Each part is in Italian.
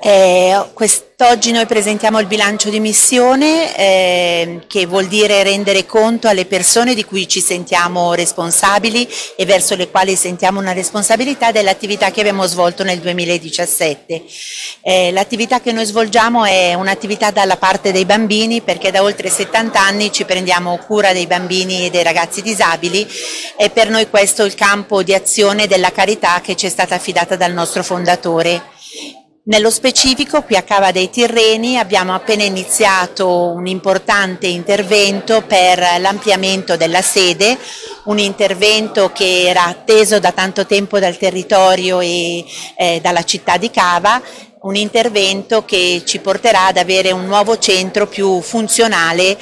Eh, quest'oggi noi presentiamo il bilancio di missione eh, che vuol dire rendere conto alle persone di cui ci sentiamo responsabili e verso le quali sentiamo una responsabilità dell'attività che abbiamo svolto nel 2017. Eh, l'attività che noi svolgiamo è un'attività dalla parte dei bambini perché da oltre 70 anni ci prendiamo cura dei bambini e dei ragazzi disabili e per noi questo è il campo di azione della carità che ci è stata affidata dal nostro fondatore. Nello specifico qui a Cava dei Tirreni abbiamo appena iniziato un importante intervento per l'ampliamento della sede, un intervento che era atteso da tanto tempo dal territorio e eh, dalla città di Cava, un intervento che ci porterà ad avere un nuovo centro più funzionale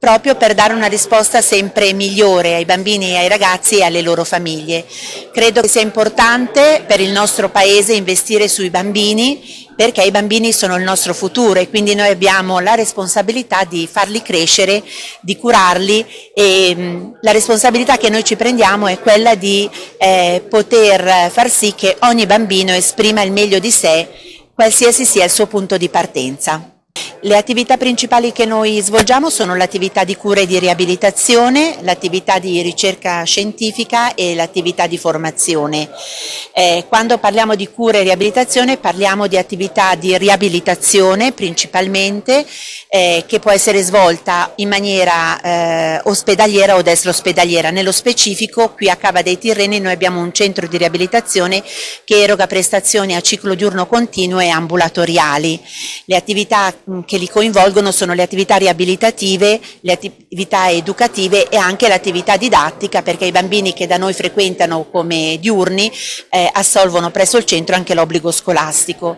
proprio per dare una risposta sempre migliore ai bambini ai ragazzi e alle loro famiglie. Credo che sia importante per il nostro Paese investire sui bambini perché i bambini sono il nostro futuro e quindi noi abbiamo la responsabilità di farli crescere, di curarli e mh, la responsabilità che noi ci prendiamo è quella di eh, poter far sì che ogni bambino esprima il meglio di sé qualsiasi sia il suo punto di partenza. Le attività principali che noi svolgiamo sono l'attività di cura e di riabilitazione, l'attività di ricerca scientifica e l'attività di formazione. Eh, quando parliamo di cura e riabilitazione parliamo di attività di riabilitazione principalmente eh, che può essere svolta in maniera eh, ospedaliera o destra ospedaliera. Nello specifico qui a Cava dei Tirreni noi abbiamo un centro di riabilitazione che eroga prestazioni a ciclo diurno continuo e ambulatoriali. Le attività che li coinvolgono sono le attività riabilitative, le attività educative e anche l'attività didattica perché i bambini che da noi frequentano come diurni eh, assolvono presso il centro anche l'obbligo scolastico.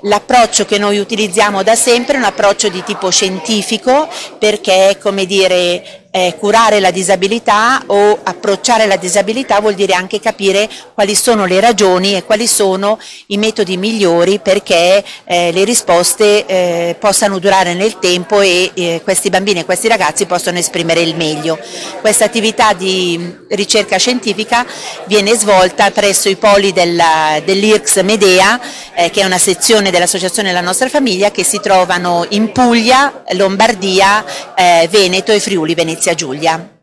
L'approccio che noi utilizziamo da sempre è un approccio di tipo scientifico perché come dire eh, curare la disabilità o approcciare la disabilità vuol dire anche capire quali sono le ragioni e quali sono i metodi migliori perché eh, le risposte eh, possano durare nel tempo e eh, questi bambini e questi ragazzi possano esprimere il meglio. Questa attività di ricerca scientifica viene svolta presso i poli dell'IRCS Medea, eh, che è una sezione dell'Associazione della nostra famiglia, che si trovano in Puglia, Lombardia, eh, Veneto e Friuli Venezia Giulia.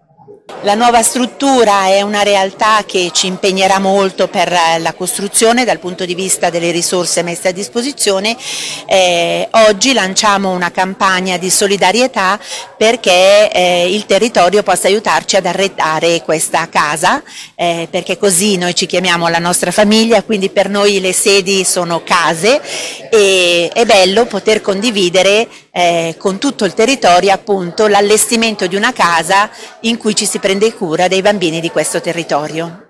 La nuova struttura è una realtà che ci impegnerà molto per la costruzione dal punto di vista delle risorse messe a disposizione. Eh, oggi lanciamo una campagna di solidarietà perché eh, il territorio possa aiutarci ad arredare questa casa, eh, perché così noi ci chiamiamo la nostra famiglia, quindi per noi le sedi sono case e è bello poter condividere eh, con tutto il territorio appunto l'allestimento di una casa in cui ci si prende cura dei bambini di questo territorio.